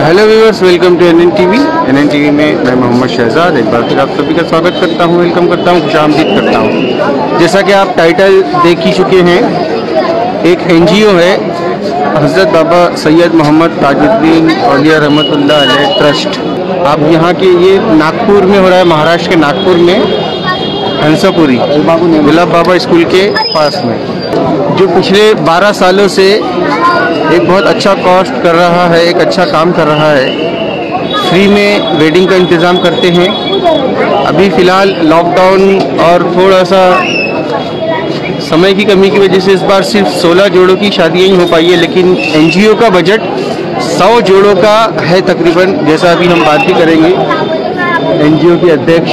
Hello viewers welcome to N N T V N N T V में मैं मोहम्मद शहजाद, एक बार फिर आप सभी का स्वागत करता हूँ वेलकम करता हूँ खुश आमदीद करता हूँ। जैसा कि आप टाइटल देख ही चुके हैं, एक एन जी ओ है, हज़रत बाबा सैयद मोहम्मद ताजुद्दीन औलिया रहमतुल्लाह अलैह ट्रस्ट। आप यहाँ के, ये नागपुर में हो रहा है, महाराष्ट्र के नागपुर में, हंसापुरी, गुलाब बाबा स्कूल के पास में। जो पिछले 12 सालों से एक बहुत अच्छा कॉस्ट कर रहा है, एक अच्छा काम कर रहा है फ्री में वेडिंग का इंतज़ाम करते हैं। अभी फ़िलहाल लॉकडाउन और थोड़ा सा समय की कमी की वजह से इस बार सिर्फ़ 16 जोड़ों की शादियाँ ही हो पाई है, लेकिन एनजीओ का बजट 100 जोड़ों का है तकरीबन, जैसा अभी हम बात भी करेंगे। एनजीओ के अध्यक्ष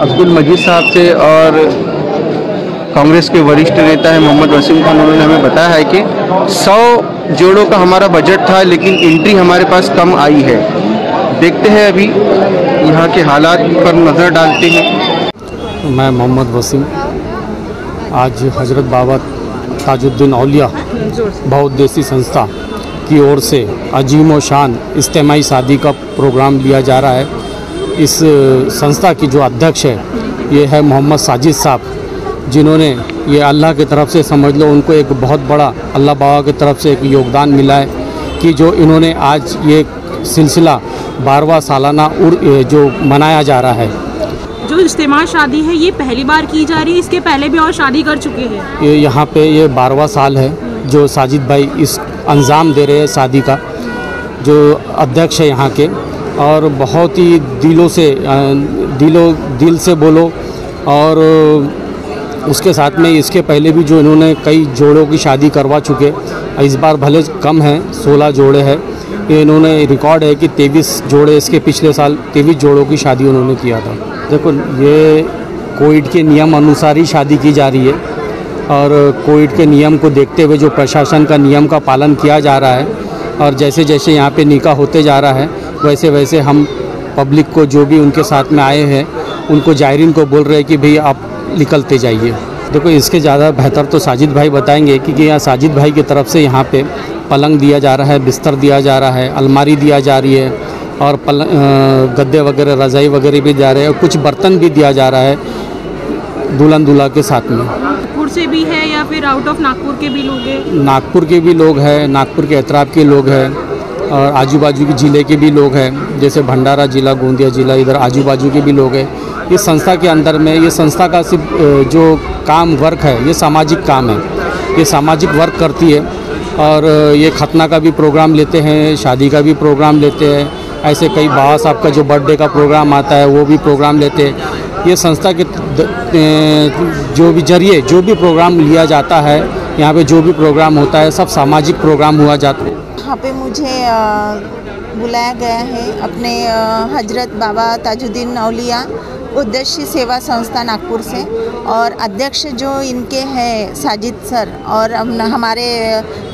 अब्दुल मजीद साहब से और कांग्रेस के वरिष्ठ नेता हैं मोहम्मद वसीम खान, उन्होंने हमें बताया है कि 100 जोड़ों का हमारा बजट था, लेकिन एंट्री हमारे पास कम आई है। देखते हैं अभी यहाँ के हालात पर नज़र डालते हैं। मैं मोहम्मद वसीम। आज हज़रत बाबा ताजुद्दीन अलिया बहुउद्देशीय संस्था की ओर से अजीम व शान इज्तमाही शादी का प्रोग्राम लिया जा रहा है। इस संस्था की जो अध्यक्ष है, ये है मोहम्मद साजिद साहब। जिन्होंने ये अल्लाह की तरफ़ से समझ लो उनको एक बहुत बड़ा अल्लाह बाबा की तरफ़ से एक योगदान मिला है कि जो इन्होंने आज ये सिलसिला बारवा सालाना उर जो मनाया जा रहा है। जो इज्तम शादी है ये पहली बार की जा रही है? इसके पहले भी और शादी कर चुके हैं? ये यहाँ पे ये बारवा साल है जो साजिद भाई इस अंजाम दे रहे हैं शादी का जो अध्यक्ष है यहाँ के और बहुत ही दिलों से दिलों दिल से बोलो और उसके साथ में इसके पहले भी जो इन्होंने कई जोड़ों की शादी करवा चुके, इस बार भले कम हैं, सोलह जोड़े हैं। ये इन्होंने रिकॉर्ड है कि तेईस जोड़े इसके पिछले साल, तेईस जोड़ों की शादी उन्होंने किया था। देखो, ये कोविड के नियम अनुसार ही शादी की जा रही है और कोविड के नियम को देखते हुए जो प्रशासन का नियम का पालन किया जा रहा है और जैसे जैसे यहाँ पे निकाह होते जा रहा है वैसे वैसे हम पब्लिक को जो भी उनके साथ में आए हैं, उनको जायरीन को बोल रहे हैं कि भाई आप निकलते जाइए। देखो इसके ज़्यादा बेहतर तो साजिद भाई बताएँगे क्योंकि यहाँ साजिद भाई की तरफ़ से यहाँ पे पलंग दिया जा रहा है बिस्तर दिया जा रहा है अलमारी दिया जा रही है और पलंग गद्दे वगैरह रज़ाई वगैरह भी जा रहे हैं और कुछ बर्तन भी दिया जा रहा है दुल्हन दूल्हा के साथ में। नागपुर से भी है या फिर आउट ऑफ़ नागपुर के भी लोग हैं? नागपुर के भी लोग हैं नागपुर के एतराब के लोग हैं। आजू बाजू के ज़िले के भी लोग हैं, जैसे भंडारा ज़िला, गोंदिया ज़िला, इधर आजू बाजू के भी लोग हैं। इस संस्था के अंदर में, ये संस्था का सिर्फ़ जो काम वर्क है, ये सामाजिक काम है। ये सामाजिक वर्क करती है और ये खतना का भी प्रोग्राम लेते हैं, शादी का भी प्रोग्राम लेते हैं। ऐसे कई बाबा साहब का जो बर्थडे का प्रोग्राम आता है, वो भी प्रोग्राम लेते हैं। ये संस्था के जो भी ज़रिए, जो भी प्रोग्राम लिया जाता है यहाँ पे जो भी प्रोग्राम होता है, सब सामाजिक प्रोग्राम हुआ जाता है। यहाँ पे मुझे बुलाया गया है अपने हज़रत बाबा ताजुद्दीन औलिया उद्देश्य सेवा संस्था नागपुर से और अध्यक्ष जो इनके हैं, साजिद सर और हमारे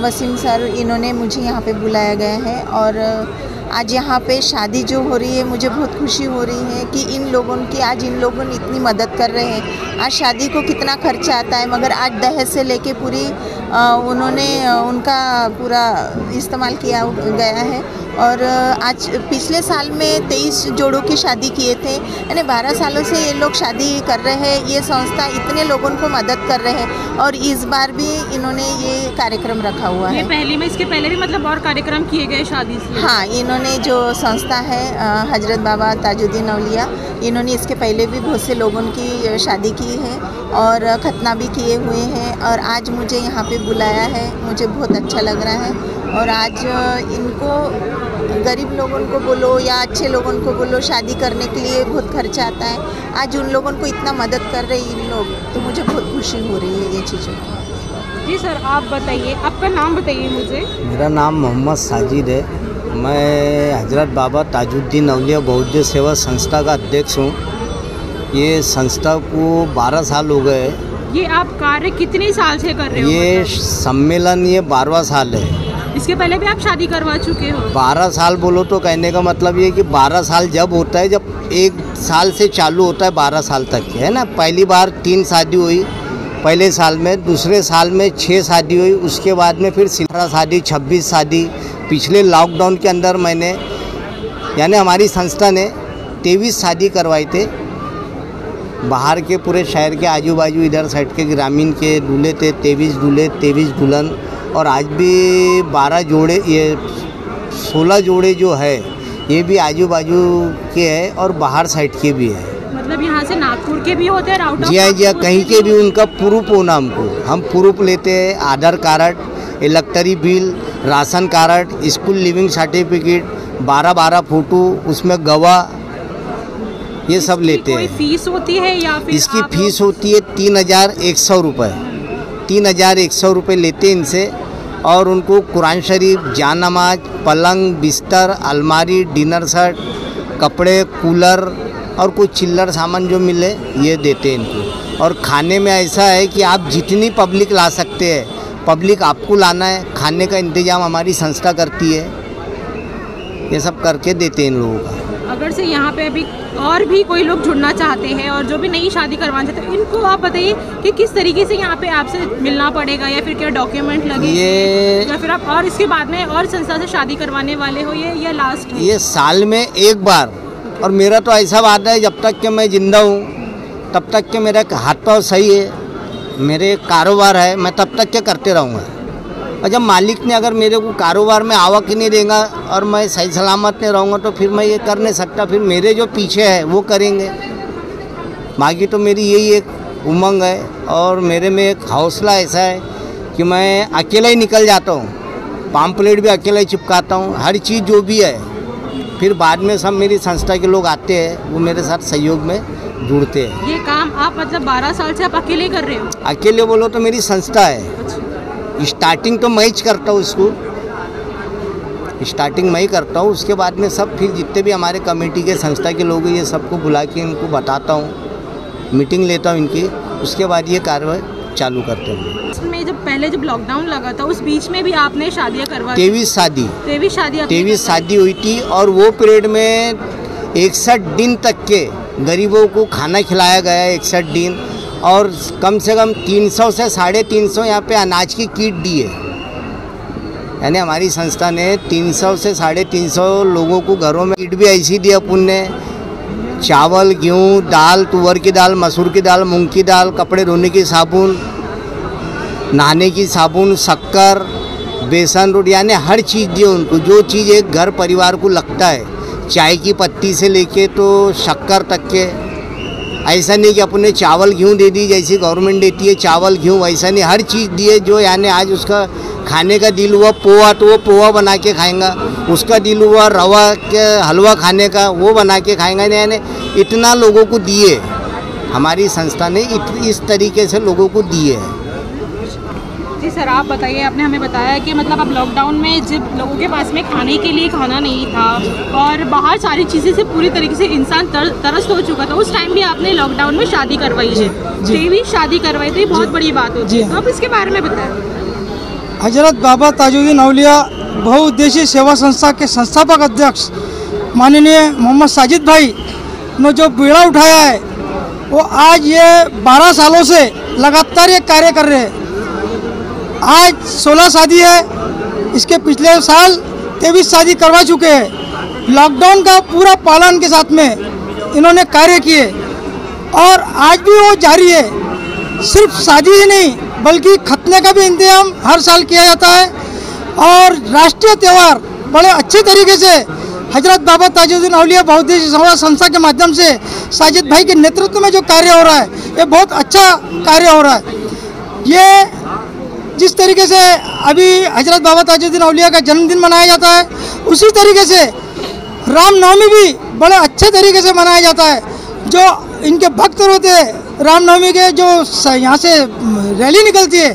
वसीम सर, इन्होंने मुझे यहाँ पे बुलाया गया है और आज यहाँ पे शादी जो हो रही है, मुझे बहुत खुशी हो रही है कि इन लोगों की, आज इन लोगों ने इतनी मदद कर रहे हैं। आज शादी को कितना खर्चा आता है, मगर आज दहेज से लेके पूरी उन्होंने उनका पूरा इस्तेमाल किया गया है। और आज पिछले साल में तेईस जोड़ों की शादी किए थे यानी बारह सालों से ये लोग शादी कर रहे हैं ये संस्था इतने लोगों को मदद कर रहे हैं और इस बार भी इन्होंने ये कार्यक्रम रखा हुआ है। पहले में इसके पहले भी मतलब और कार्यक्रम किए गए शादी से? हाँ इन्होंने जो संस्था है हज़रत बाबा ताजुद्दीन औलिया इन्होंने इसके पहले भी बहुत से लोगों की शादी की है और खतना भी किए हुए हैं और आज मुझे यहाँ पे बुलाया है मुझे बहुत अच्छा लग रहा है और आज इनको गरीब लोगों को बोलो या अच्छे लोगों को बोलो शादी करने के लिए बहुत खर्चा आता है। आज उन लोगों को इतना मदद कर रहे हैं इन लोग तो मुझे बहुत खुशी हो रही है ये चीज़ों की। जी सर आप बताइए आपका नाम बताइए मुझे। मेरा नाम मोहम्मद साजिद है। मैं हज़रत बाबा ताजुद्दीन अवलिया बौद्ध सेवा संस्था का अध्यक्ष हूँ। ये संस्था को 12 साल हो गए। ये आप कार्य कितने साल से कर रहे हो ये सम्मेलन ये बारहवा साल है। मतलब? इसके पहले भी आप शादी करवा चुके हो? बारह साल बोलो तो कहने का मतलब ये कि बारह साल जब होता है, जब एक साल से चालू होता है बारह साल तक है ना? पहली बार तीन शादी हुई, पहले साल में, दूसरे साल में छः शादी हुई, उसके बाद में फिर अठारह शादी, छब्बीस शादी। पिछले लॉकडाउन के अंदर मैंने, यानी हमारी संस्था ने तेईस शादी करवाए थे। बाहर के पूरे शहर के आजू बाजू इधर साइड के ग्रामीण के दूल्हे थे, तेईस दूल्हे, तेईस दुल्हन। और आज भी बारह जोड़े ये सोलह जोड़े जो है ये भी आजू बाजू के है और बाहर साइड के भी है। मतलब यहाँ से नागपुर के भी होते हैं जी हाँ जी हाँ कहीं के भी उनका प्रूफ होना हमको हम प्रूफ लेते हैं Aadhaar card electricity bill ration card school leaving certificate बारह बारह फ़ोटो उसमें गवाह ये सब लेते हैं। फ़ीस होती है या फिर इसकी फ़ीस होती है तीन हज़ार एक सौ रुपये तीन हज़ार एक सौ रुपये लेते हैं इनसे, और उनको कुरान शरीफ, जान नमाज़, पलंग, बिस्तर, अलमारी, डिनर सेट, कपड़े, कूलर और कुछ चिल्लर सामान जो मिले, ये देते हैं इनको। और खाने में ऐसा है कि आप जितनी पब्लिक ला सकते हैं, पब्लिक आपको लाना है, खाने का इंतज़ाम हमारी संस्था करती है, ये सब करके देते हैं इन लोगों का। से यहाँ पे अभी और भी कोई लोग जुड़ना चाहते हैं और जो भी नई शादी करवाना चाहते हैं इनको आप बताइए कि किस तरीके से यहाँ पे आपसे मिलना पड़ेगा या फिर क्या डॉक्यूमेंट लगे ये या फिर आप और इसके बाद में और संस्था से शादी करवाने वाले हो ये या लास्ट ये साल में एक बार। और मेरा तो ऐसा बात है जब तक कि मैं ज़िंदा हूँ तब तक के मेरा हाथ पाँव सही है मेरे कारोबार है मैं तब तक के करते रहूँगा। और जब मालिक ने अगर मेरे को कारोबार में आवक ही नहीं देगा और मैं सही सलामत नहीं रहूँगा तो फिर मैं ये कर नहीं सकता। फिर मेरे जो पीछे है वो करेंगे। बाकी तो मेरी यही एक उमंग है और मेरे में एक हौसला ऐसा है कि मैं अकेला ही निकल जाता हूँ। पाम्पलेट भी अकेला ही चिपकाता हूँ। हर चीज़ जो भी है फिर बाद में सब मेरी संस्था के लोग आते हैं वो मेरे साथ सहयोग में जुड़ते हैं। ये काम आप मतलब 12 साल से आप अकेले कर रहे हो? अकेले बोलो तो मेरी संस्था है। स्टार्टिंग तो मैं ही करता हूँ इसको। स्टार्टिंग मैं ही करता हूँ उसके बाद में सब फिर जितने भी हमारे कमेटी के संस्था के लोग हैं ये सबको बुला के इनको बताता हूँ। मीटिंग लेता हूँ इनकी उसके बाद ये कार्रवाई चालू करते हैं। में जब पहले जब लॉकडाउन लगा था उस बीच में भी आपने शादियाँ करवा तेईस शादी। तेईस शादी तेईस शादी हुई थी और वो पीरियड में इकसठ दिन तक के गरीबों को खाना खिलाया गया इकसठ दिन। और कम से कम 300 से साढ़े तीन सौ यहाँ पे अनाज की किट दी है। यानी हमारी संस्था ने 300 से साढ़े तीन सौ लोगों को घरों में किट भी ऐसी दी अपन ने चावल, गेहूँ, दाल, तुअर की दाल, मसूर की दाल, मूंग की दाल, कपड़े धोने की साबुन, नहाने की साबुन, शक्कर, बेसन, रोटी, यानी हर चीज़ दी उनको। जो चीज़ एक घर परिवार को लगता है, चाय की पत्ती से लेके तो शक्कर तक के ऐसा नहीं कि अपने चावल गेहूँ दे दी जैसी गवर्नमेंट देती है चावल गेहूँ वैसा नहीं। हर चीज़ दिए जो यानी आज उसका खाने का दिल हुआ पोहा तो वो पोहा बना के खाएँगा। उसका दिल हुआ रवा के हलवा खाने का वो बना के खाएँगा। यानी इतना लोगों को दिए। हमारी संस्था ने इत, इस तरीके से लोगों को दिए है। जी सर आप बताइए आपने हमें बताया कि मतलब अब लॉकडाउन में जब लोगों के पास में खाने के लिए खाना नहीं था और बाहर सारी चीज़ें से पूरी तरीके से इंसान तर, तरस्त हो चुका था उस टाइम भी आपने लॉकडाउन में शादी करवाई है। तेवी शादी करवाई तो ये बहुत बड़ी बात होती है। तो आप इसके बारे में बताएँ। हज़रत बाबा ताजुद्दीन अवलिया बहुउद्देशीय सेवा संस्था के संस्थापक अध्यक्ष माननीय मोहम्मद साजिद भाई ने जो बीड़ा उठाया है वो आज ये 12 सालों से लगातार ये कार्य कर रहे हैं। आज 16 शादी है। इसके पिछले साल तेईस शादी करवा चुके हैं। लॉकडाउन का पूरा पालन के साथ में इन्होंने कार्य किए। और आज भी वो जारी है। सिर्फ़ शादी ही नहीं, बल्कि खतने का भी इंतज़ाम हर साल किया जाता है। और राष्ट्रीय त्यौहार बड़े अच्छे तरीके से हज़रत बाबा ताजुद्दीन अवलिया बहुद्देशीय समाज संस्था के माध्यम से साजिद भाई के नेतृत्व में जो कार्य हो रहा है, ये बहुत अच्छा कार्य हो रहा है। ये जिस तरीके से अभी हज़रत बाबा ताजुद्दीन अलिया का जन्मदिन मनाया जाता है, उसी तरीके से रामनवमी भी बड़े अच्छे तरीके से मनाया जाता है। जो इनके भक्त होते हैं, रामनवमी के जो यहाँ से रैली निकलती है,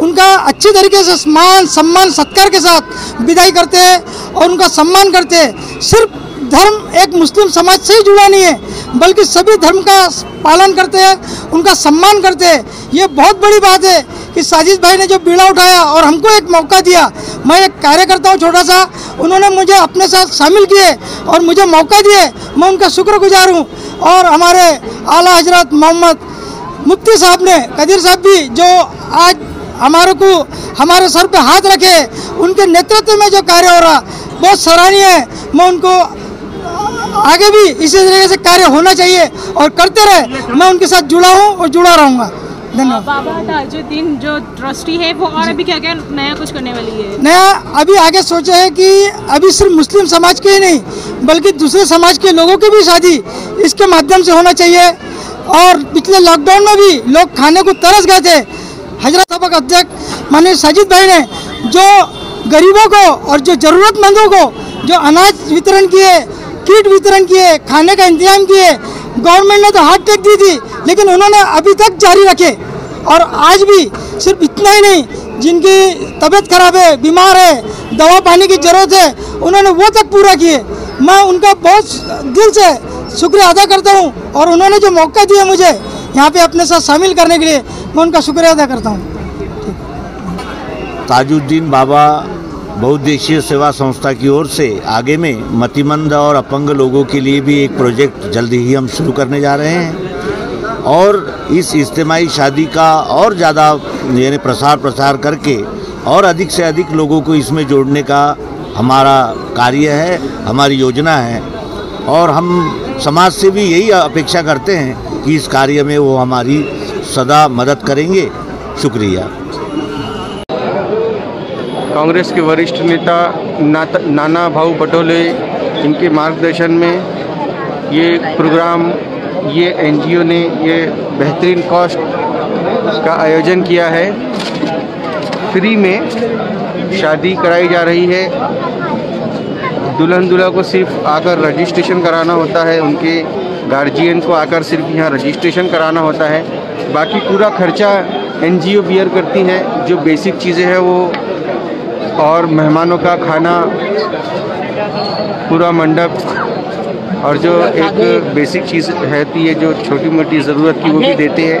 उनका अच्छी तरीके से सम्मान सम्मान, सत्कार के साथ विदाई करते हैं और उनका सम्मान करते हैं। सिर्फ़ धर्म एक मुस्लिम समाज से ही जुड़ा नहीं है, बल्कि सभी धर्म का पालन करते हैं, उनका सम्मान करते हैं। ये बहुत बड़ी बात है कि साजिद भाई ने जो बीड़ा उठाया और हमको एक मौका दिया। मैं एक कार्यकर्ता हूँ छोटा सा। उन्होंने मुझे अपने साथ शामिल किए और मुझे मौका दिए। मैं उनका शुक्रगुजार हूँ। और हमारे आला हज़रत मोहम्मद मुफ्ती साहब ने, कदीर साहब भी जो आज हमारे को, हमारे सर पे हाथ रखे, उनके नेतृत्व में जो कार्य हो रहा, बहुत सराहनीय है। मैं उनको आगे भी इसी तरीके से कार्य होना चाहिए और करते रहे। मैं उनके साथ जुड़ा हूँ और जुड़ा रहूँगा। धन्यवाद। बाबा ताजुद्दीन जो ट्रस्टी है वो और अभी क्या क्या नया कुछ करने वाली है? नया अभी आगे सोचा है कि अभी सिर्फ़ मुस्लिम समाज के ही नहीं बल्कि दूसरे समाज के लोगों की भी शादी इसके माध्यम से होना चाहिए। और पिछले लॉकडाउन में भी लोग खाने को तरस गए थे। हज़रत सबक अध्यक्ष माननीय साजिद भाई ने जो गरीबों को और जो ज़रूरतमंदों को जो अनाज वितरण किए किट वितरण किए खाने का इंतज़ाम किए गवर्नमेंट ने तो हाथ टेक दी थी, लेकिन उन्होंने अभी तक जारी रखे। और आज भी सिर्फ़ इतना ही नहीं, जिनकी तबीयत खराब है, बीमार है, दवा पानी की ज़रूरत है, उन्होंने वो तक पूरा किए। मैं उनका बहुत दिल से शुक्रिया अदा करता हूँ, और उन्होंने जो मौका दिया मुझे, यहाँ पे अपने साथ शामिल करने के लिए, मैं उनका शुक्रिया अदा करता हूँ। ताजुद्दीन बाबा बहुउद्देशीय सेवा संस्था की ओर से आगे में मतिमंद और अपंग लोगों के लिए भी एक प्रोजेक्ट जल्दी ही हम शुरू करने जा रहे हैं। और इस इज्तमाही शादी का और ज़्यादा, यानी प्रसार प्रसार करके और अधिक से अधिक लोगों को इसमें जोड़ने का हमारा कार्य है, हमारी योजना है। और हम समाज से भी यही अपेक्षा करते हैं कि इस कार्य में वो हमारी सदा मदद करेंगे। शुक्रिया। कांग्रेस के वरिष्ठ नेता नाता, नाना भाऊ पटोले इनके मार्गदर्शन में ये प्रोग्राम ये एनजीओ ने ये बेहतरीन कॉस्ट का आयोजन किया है। फ्री में शादी कराई जा रही है। दुल्हन दूल्हा को सिर्फ़ आकर रजिस्ट्रेशन कराना होता है उनके गार्जियन को आकर सिर्फ़ यहाँ रजिस्ट्रेशन कराना होता है। बाकी पूरा खर्चा एनजीओ बियर करती है। जो बेसिक चीज़ें हैं वो और मेहमानों का खाना पूरा मंडप और जो एक बेसिक चीज़ रहती है जो छोटी मोटी ज़रूरत की वो भी देते हैं।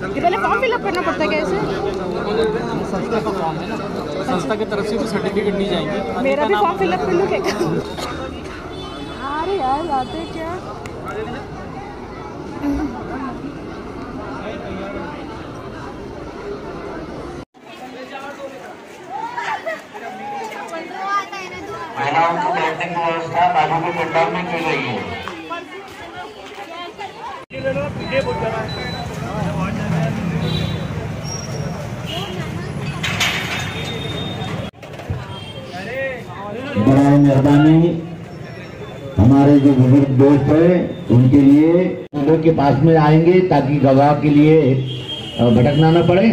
कि पहले फॉर्म फिलअप करना पड़ता है कैसे संस्था का फॉर्म है ना संस्था की तरफ़ से भी सर्टिफिकेट दी जाएँगी। मेरा भी फॉर्म फिलअप कर लूँ क्या अरे यार जाते क्या? महिलाओं की बैठने की व्यवस्था बाबू के पंडाल में की गई है। मेहरबानी। हमारे जो बुज़ुर्ग दोस्त है, उनके लिए लोग के पास में आएँगे ताकि गवाह के लिए भटकना न पड़े।